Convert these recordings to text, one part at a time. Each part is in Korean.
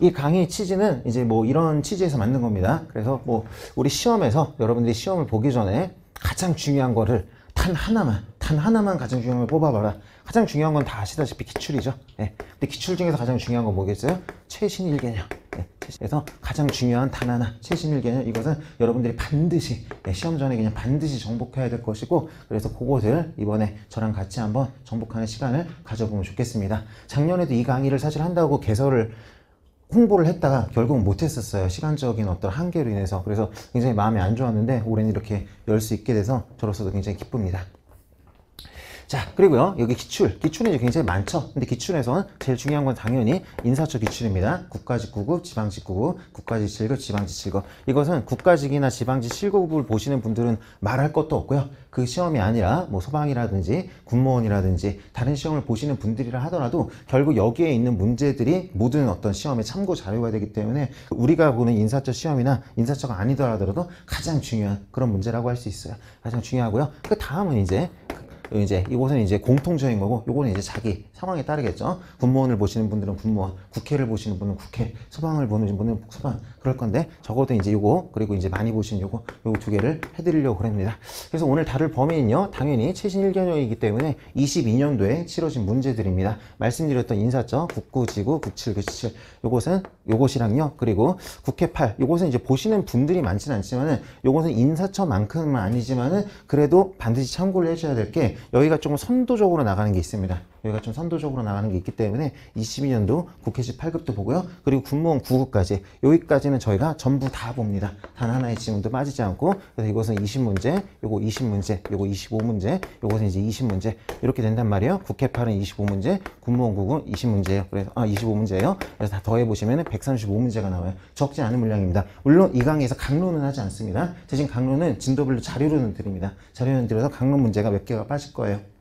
이 강의 취지는 이제 뭐 이런 취지에서 만든 겁니다. 그래서 뭐 우리 시험에서 여러분들이 시험을 보기 전에 가장 중요한 거를 단 하나만, 단 하나만 가장 중요한 걸 뽑아봐라. 가장 중요한 건 다 아시다시피 기출이죠. 예. 근데 기출 중에서 가장 중요한 건 뭐겠어요? 최신 일개념. 예. 그래서 가장 중요한 단 하나, 최신 일개념. 이것은 여러분들이 반드시 예, 시험 전에 그냥 반드시 정복해야 될 것이고, 그래서 그것을 이번에 저랑 같이 한번 정복하는 시간을 가져보면 좋겠습니다. 작년에도 이 강의를 사실 한다고 개설을 홍보를 했다가 결국 못했었어요. 시간적인 어떤 한계로 인해서. 그래서 굉장히 마음이 안 좋았는데 올해는 이렇게 열 수 있게 돼서 저로서도 굉장히 기쁩니다. 자, 그리고요, 여기 기출. 기출은 이제 굉장히 많죠. 근데 기출에서는 제일 중요한 건 당연히 인사처 기출입니다. 국가직 9급, 지방직 9급, 국가직 7급, 지방직 7급. 이것은 국가직이나 지방직 7급을 보시는 분들은 말할 것도 없고요. 그 시험이 아니라 뭐 소방이라든지 군무원이라든지 다른 시험을 보시는 분들이라 하더라도 결국 여기에 있는 문제들이 모든 어떤 시험의 참고 자료가 되기 때문에 우리가 보는 인사처 시험이나 인사처가 아니더라도 가장 중요한 그런 문제라고 할 수 있어요. 가장 중요하고요. 그 다음은 이제 이제 이곳은 이제 공통적인 거고 요거는 이제 자기 상황에 따르겠죠. 군무원을 보시는 분들은 군무원, 국회를 보시는 분은 국회, 소방을 보는 분은 소방 그럴 건데 적어도 이제 요거 그리고 이제 많이 보시는 요거 요거 두 개를 해드리려고 그럽니다. 그래서 오늘 다룰 범위는요 당연히 최신 1개념이기 때문에 22년도에 치러진 문제들입니다. 말씀드렸던 인사처 국구지구 9797 요것은 요것이랑요 그리고 국회 8 요것은 이제 보시는 분들이 많지는 않지만은 요것은 인사처만큼은 아니지만은 그래도 반드시 참고를 해줘야 될 게 여기가 조금 선도적으로 나가는 게 있습니다. 여기가 좀 선도적으로 나가는 게 있기 때문에 22년도 국회시 8급도 보고요. 그리고 군무원 9급까지 여기까지는 저희가 전부 다 봅니다. 단 하나의 지문도 빠지지 않고 그래서 이것은 20문제, 요거 20문제, 요거 25문제, 요것은 이제 20문제 이렇게 된단 말이에요. 국회 8은 25문제, 군무원 9급 20문제예요. 그래서 아 25문제예요. 그래서 다 더해 보시면 은 135문제가 나와요. 적지 않은 물량입니다. 물론 이 강의에서 강론은 하지 않습니다. 대신 강론은 진도별로 자료로는 드립니다. 자료는 드려서 강론 문제가 몇 개가 빠질 거예요.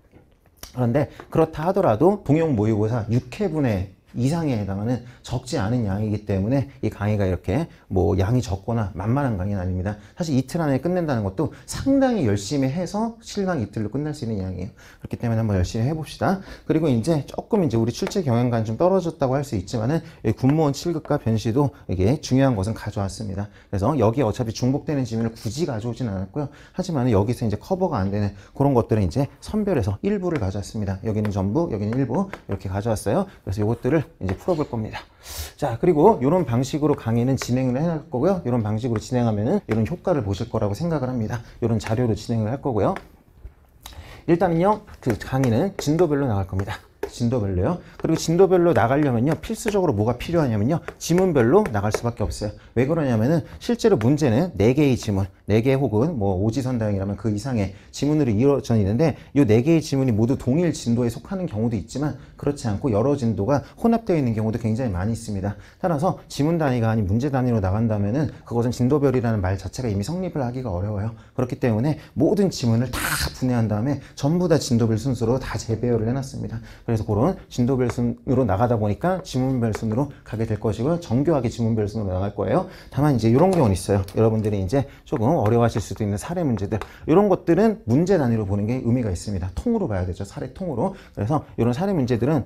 그런데 그렇다 하더라도 동영 모의고사 6회분의 이상에 해당하는 적지 않은 양이기 때문에 이 강의가 이렇게 뭐 양이 적거나 만만한 강의는 아닙니다. 사실 이틀 안에 끝낸다는 것도 상당히 열심히 해서 실강 이틀로 끝날 수 있는 양이에요. 그렇기 때문에 한번 열심히 해봅시다. 그리고 이제 조금 이제 우리 출제 경영관 좀 떨어졌다고 할 수 있지만은 군무원 7급과 변시도 이게 중요한 것은 가져왔습니다. 그래서 여기에 어차피 중복되는 지문을 굳이 가져오진 않았고요. 하지만 여기서 이제 커버가 안 되는 그런 것들은 이제 선별해서 일부를 가져왔습니다. 여기는 전부, 여기는 일부 이렇게 가져왔어요. 그래서 이것들을 이제 풀어볼 겁니다. 자, 그리고 이런 방식으로 강의는 진행을 해할 거고요. 이런 방식으로 진행하면은 이런 효과를 보실 거라고 생각을 합니다. 이런 자료로 진행을 할 거고요. 일단은요, 그 강의는 진도별로 나갈 겁니다. 진도별로요. 그리고 진도별로 나가려면요. 필수적으로 뭐가 필요하냐면요. 지문별로 나갈 수밖에 없어요. 왜 그러냐면은 실제로 문제는 4개의 지문, 4개 혹은 뭐 오지선 다형이라면 그 이상의 지문으로 이루어져 있는데 이 4개의 지문이 모두 동일 진도에 속하는 경우도 있지만 그렇지 않고 여러 진도가 혼합되어 있는 경우도 굉장히 많이 있습니다. 따라서 지문 단위가 아닌 문제 단위로 나간다면은 그것은 진도별이라는 말 자체가 이미 성립을 하기가 어려워요. 그렇기 때문에 모든 지문을 다 분해한 다음에 전부 다 진도별 순서로 다 재배열을 해놨습니다. 그래서 그런 진도별 순으로 나가다 보니까 지문별 순으로 가게 될 것이고요. 정교하게 지문별 순으로 나갈 거예요. 다만 이제 이런 경우는 있어요. 여러분들이 이제 조금 어려워하실 수도 있는 사례 문제들 이런 것들은 문제 단위로 보는 게 의미가 있습니다. 통으로 봐야 되죠. 사례 통으로. 그래서 이런 사례 문제들은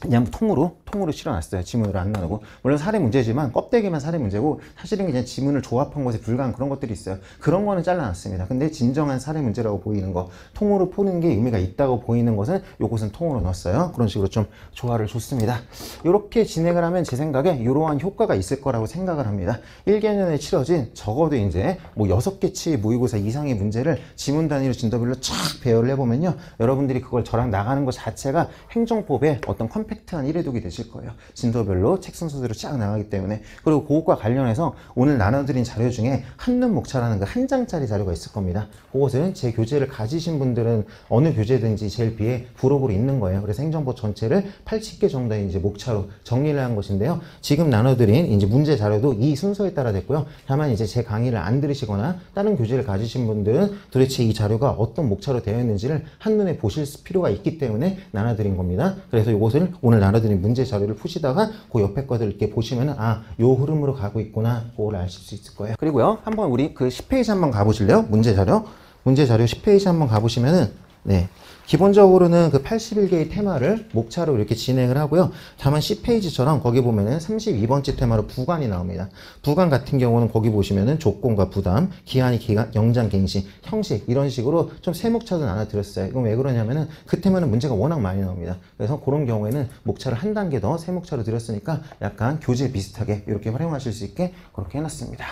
그냥 통으로 통으로 실어놨어요. 지문을 안 나누고 물론 사례 문제지만 껍데기만 사례 문제고 사실은 그냥 지문을 조합한 것에 불과한 그런 것들이 있어요. 그런 거는 잘라놨습니다. 근데 진정한 사례 문제라고 보이는 거 통으로 푸는 게 의미가 있다고 보이는 것은 요것은 통으로 넣었어요. 그런 식으로 좀 조화를 줬습니다. 이렇게 진행을 하면 제 생각에 이러한 효과가 있을 거라고 생각을 합니다. 1개년에 치러진 적어도 이제 뭐 6개 치 모의고사 이상의 문제를 지문 단위로 진도별로 쫙 배열을 해보면요. 여러분들이 그걸 저랑 나가는 것 자체가 행정법의 어떤 com compact한 1회독이 되실 거예요. 진도별로 책 순서대로 쫙 나가기 때문에. 그리고 그것과 관련해서 오늘 나눠드린 자료 중에 한눈 목차라는 그 한 장짜리 자료가 있을 겁니다. 그것은 제 교재를 가지신 분들은 어느 교재든지 제일 뒤에 부록으로 있는 거예요. 그래서 행정법 전체를 80개 정도의 이제 목차로 정리를 한 것인데요. 지금 나눠드린 이제 문제 자료도 이 순서에 따라 됐고요. 다만 이제 제 강의를 안 들으시거나 다른 교재를 가지신 분들은 도대체 이 자료가 어떤 목차로 되어 있는지를 한눈에 보실 필요가 있기 때문에 나눠드린 겁니다. 그래서 이것을 오늘 나눠드린 문제 자료를 푸시다가 그 옆에 것들 이렇게 보시면은 아, 요 흐름으로 가고 있구나. 그걸 아실 수 있을 거예요. 그리고요, 한번 우리 그 10페이지 한번 가보실래요? 문제 자료. 문제 자료 10페이지 한번 가보시면은 네. 기본적으로는 그 81개의 테마를 목차로 이렇게 진행을 하고요. 다만 10페이지처럼 거기 보면은 32번째 테마로 부관이 나옵니다. 부관 같은 경우는 거기 보시면은 조건과 부담, 기한이 기간, 영장 갱신, 형식 이런 식으로 좀 세목차도 나눠드렸어요. 이건 왜 그러냐면은 그 테마는 문제가 워낙 많이 나옵니다. 그래서 그런 경우에는 목차를 한 단계 더 세목차로 드렸으니까 약간 교재 비슷하게 이렇게 활용하실 수 있게 그렇게 해놨습니다.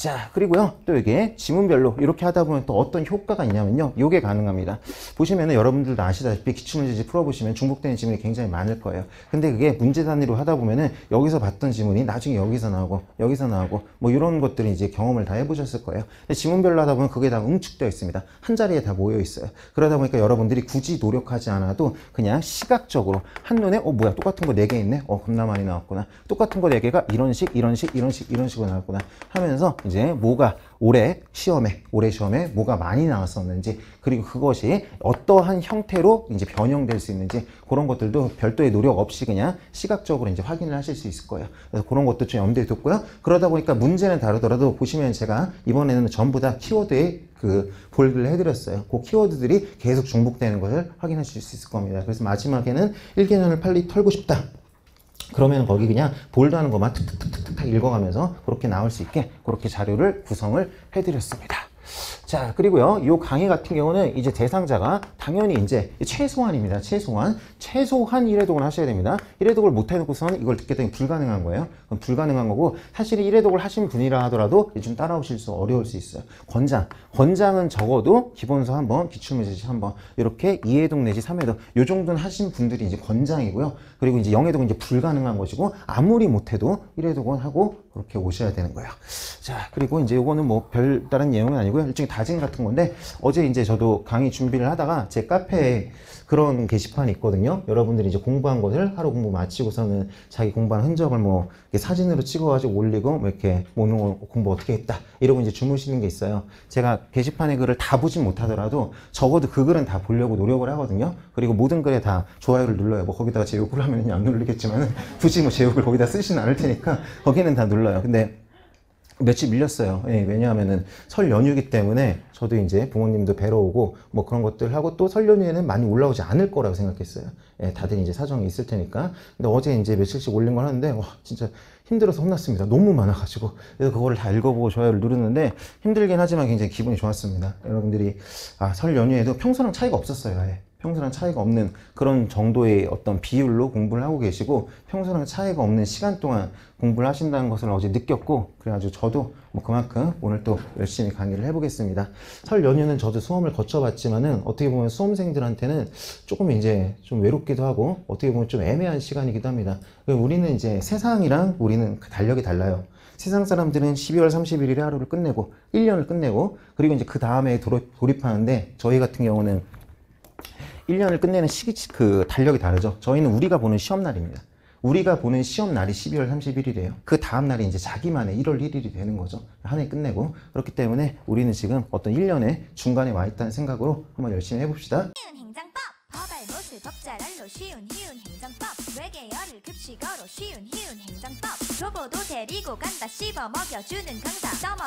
자, 그리고요, 또 이게 지문별로 이렇게 하다 보면 또 어떤 효과가 있냐면요, 요게 가능합니다. 보시면은 여러분들도 아시다시피 기출문제집 풀어보시면 중복되는 지문이 굉장히 많을 거예요. 근데 그게 문제 단위로 하다 보면은 여기서 봤던 지문이 나중에 여기서 나오고, 여기서 나오고, 뭐 이런 것들이 이제 경험을 다 해보셨을 거예요. 지문별로 하다 보면 그게 다 응축되어 있습니다. 한 자리에 다 모여 있어요. 그러다 보니까 여러분들이 굳이 노력하지 않아도 그냥 시각적으로 한눈에, 어, 뭐야, 똑같은 거 네 개 있네? 어, 겁나 많이 나왔구나. 똑같은 거 네 개가 이런 식, 이런 식, 이런 식, 이런 식으로 나왔구나. 하면서 이제 뭐가 올해 시험에 올해 시험에 뭐가 많이 나왔었는지 그리고 그것이 어떠한 형태로 이제 변형될 수 있는지 그런 것들도 별도의 노력 없이 그냥 시각적으로 이제 확인을 하실 수 있을 거예요. 그래서 그런 것도 좀 염두에 뒀고요. 그러다 보니까 문제는 다르더라도 보시면 제가 이번에는 전부 다 키워드에 그 볼드를 해드렸어요. 그 키워드들이 계속 중복되는 것을 확인하실 수 있을 겁니다. 그래서 마지막에는 1개년을 빨리 털고 싶다. 그러면 거기 그냥 볼드하는 것만 툭툭툭툭툭 읽어가면서 그렇게 나올 수 있게 그렇게 자료를 구성을 해드렸습니다. 자, 그리고요, 요 강의 같은 경우는 이제 대상자가 당연히 이제 최소한입니다. 최소한. 최소한 1회독을 하셔야 됩니다. 1회독을 못 해놓고서는 이걸 듣겠다니 불가능한 거예요. 그럼 불가능한 거고, 사실 1회독을 하신 분이라 하더라도 좀 따라오실 수 어려울 수 있어요. 권장. 권장은 적어도 기본서 한 번, 기출문제집 한 번, 이렇게 2회독 내지 3회독, 요 정도는 하신 분들이 이제 권장이고요. 그리고 이제 0회독은 이제 불가능한 것이고, 아무리 못해도 1회독은 하고 그렇게 오셔야 되는 거예요. 자, 그리고 이제 요거는 뭐 별다른 내용은 아니고요. 일종의 다짐 같은 건데 어제 이제 저도 강의 준비를 하다가 제 카페에 그런 게시판이 있거든요. 여러분들이 이제 공부한 것을 하루 공부 마치고서는 자기 공부한 흔적을 뭐 사진으로 찍어가지고 올리고 뭐 이렇게 뭐 오늘 공부 어떻게 했다 이러고 이제 주무시는 게 있어요. 제가 게시판의 글을 다 보진 못하더라도 적어도 그 글은 다 보려고 노력을 하거든요. 그리고 모든 글에 다 좋아요를 눌러요. 뭐 거기다가 제 욕을 하면 안 누르겠지만 굳이 뭐 제 욕을 거기다 쓰진 않을 테니까 거기는 다 눌러요. 근데 며칠 밀렸어요. 예, 왜냐하면은 설 연휴기 때문에 저도 이제 부모님도 뵈러 오고 뭐 그런 것들 하고 또 설 연휴에는 많이 올라오지 않을 거라고 생각했어요. 예, 다들 이제 사정이 있을 테니까. 근데 어제 이제 며칠씩 올린 걸 하는데 와 진짜 힘들어서 혼났습니다. 너무 많아가지고 그래서 그거를 다 읽어보고 좋아요를 누르는데 힘들긴 하지만 굉장히 기분이 좋았습니다. 여러분들이 아, 설 연휴에도 평소랑 차이가 없었어요. 아예. 평소랑 차이가 없는 그런 정도의 어떤 비율로 공부를 하고 계시고 평소랑 차이가 없는 시간 동안 공부를 하신다는 것을 어제 느꼈고 그래가지고 저도 뭐 그만큼 오늘 또 열심히 강의를 해보겠습니다. 설 연휴는 저도 수험을 거쳐봤지만은 어떻게 보면 수험생들한테는 조금 이제 좀 외롭기도 하고 어떻게 보면 좀 애매한 시간이기도 합니다. 우리는 이제 세상이랑 우리는 그 달력이 달라요. 세상 사람들은 12월 31일에 하루를 끝내고 1년을 끝내고 그리고 이제 그 다음에 돌입하는데 저희 같은 경우는 1년을 끝내는 시기, 그 달력이 다르죠. 저희는 우리가 보는 시험날입니다. 우리가 보는 시험날이 12월 31일이에요. 그 다음날이 이제 자기만의 1월 1일이 되는 거죠. 한 해 끝내고. 그렇기 때문에 우리는 지금 어떤 1년의 중간에 와 있다는 생각으로 한번 열심히 해봅시다. 쉬운 행정법 허발못을 법잘알로 쉬운 희운 행정법 외계어를 급식어로 쉬운 희운 행정법 로보도 데리고 간다 씹어 먹여주는 강사